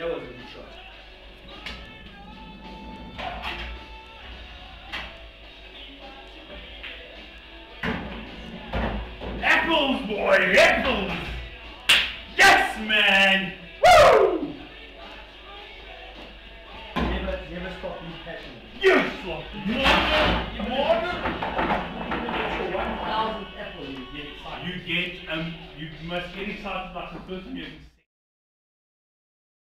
That was a good shot. Apples, boy, apples! Yes, man! Woo! Never, never stop being passionate. Yes, Lord. Mortar, For one thousand apple, you get excited. You get, um, you must get excited like the person you